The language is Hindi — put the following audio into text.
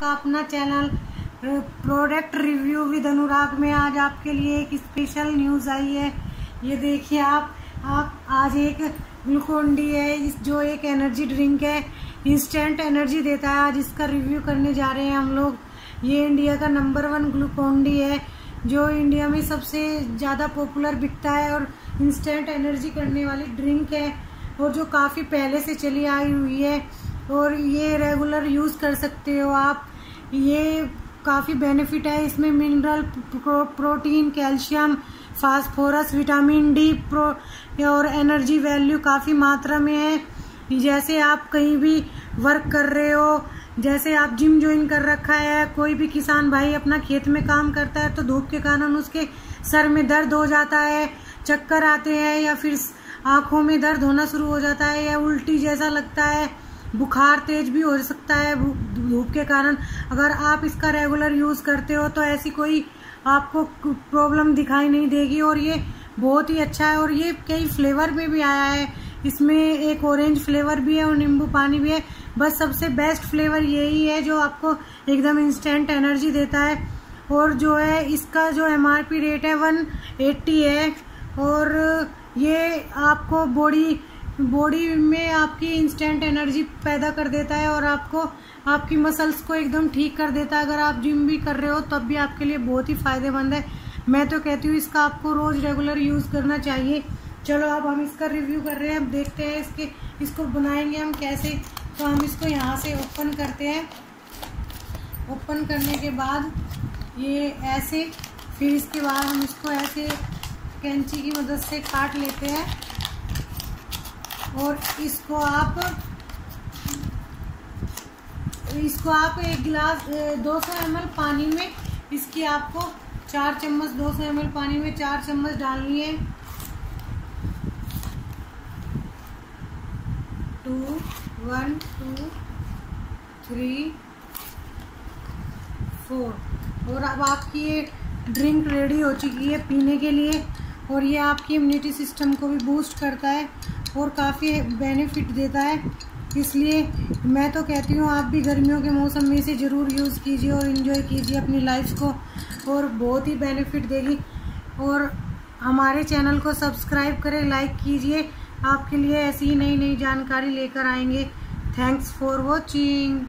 का अपना channel product review with Anurag में आज आपके लिए एक स्पेशल न्यूज़ आई है। ये देखिए आप आप आज एक ग्लूकोन डी है जो एक एनर्जी ड्रिंक है इंस्टेंट एनर्जी देता है। आज इसका रिव्यू करने जा रहे हैं हम लोग। ये इंडिया का नंबर वन ग्लूकोन डी है, जो इंडिया में सबसे ज़्यादा पॉपुलर बिकता है और इंस्टेंट एनर्जी करने वाली ड्रिंक है और जो काफ़ी पहले से चली आई हुई है। और ये रेगुलर यूज़ कर सकते हो आप। ये काफ़ी बेनिफिट है। इसमें mineral pro, protein calcium phosphorus vitamin D pro और एनर्जी वैल्यू काफ़ी मात्रा में है। जैसे आप कहीं भी वर्क कर रहे हो जैसे आप जिम ज्वाइन कर रखा है कोई भी किसान भाई अपना खेत में काम करता है तो धूप के कारण उसके सर में दर्द हो जाता है चक्कर आते हैं या फिर आँखों में दर्द होना शुरू हो जाता है या उल्टी जैसा लगता है। बुखार तेज भी हो सकता है धूप के कारण। अगर आप इसका रेगुलर यूज़ करते हो तो ऐसी कोई आपको प्रॉब्लम दिखाई नहीं देगी। और ये बहुत ही अच्छा है, और ये कई फ्लेवर में भी आया है। इसमें एक ऑरेंज फ्लेवर भी है और नींबू पानी भी है। बस सबसे बेस्ट फ्लेवर यही है, जो आपको एकदम इंस्टेंट एनर्जी देता है। और जो है, इसका जो एमआरपी रेट है वन एट्टी है। और ये आपको बॉडी बॉडी में आपकी इंस्टेंट एनर्जी पैदा कर देता है और आपको, आपकी मसल्स को एकदम ठीक कर देता है। अगर आप जिम भी कर रहे हो, तब भी आपके लिए बहुत ही फ़ायदेमंद है। मैं तो कहती हूँ, इसका आपको रोज रेगुलर यूज़ करना चाहिए। चलो, अब हम इसका रिव्यू कर रहे हैं। अब देखते हैं इसके, इसको बनाएँगे हम कैसे। तो हम इसको यहाँ से ओपन करते हैं। ओपन करने के बाद ये ऐसे, फिर इसके बाद हम इसको ऐसे कैंची की मदद से काट लेते हैं। और इसको आप इसको आप एक गिलास 200 एम पानी में, इसकी आपको चार चम्मच 200 एम पानी में चार चम्मच डालनी है। Two, one, two, three, four. और अब आपकी ये ड्रिंक रेडी हो चुकी है पीने के लिए, और ये आपकी इम्यूनिटी सिस्टम को भी बूस्ट करता है। और काफ़ी बेनिफिट देता है। इसलिए मैं तो कहती हूँ, आप भी गर्मियों के मौसम में इसे ज़रूर यूज़ कीजिए और इन्जॉय कीजिए अपनी लाइफ को और बहुत ही बेनिफिट देगी। और हमारे चैनल को सब्सक्राइब करें लाइक कीजिए। आपके लिए ऐसी ही नई नई जानकारी लेकर आएँगे। Thanks for watching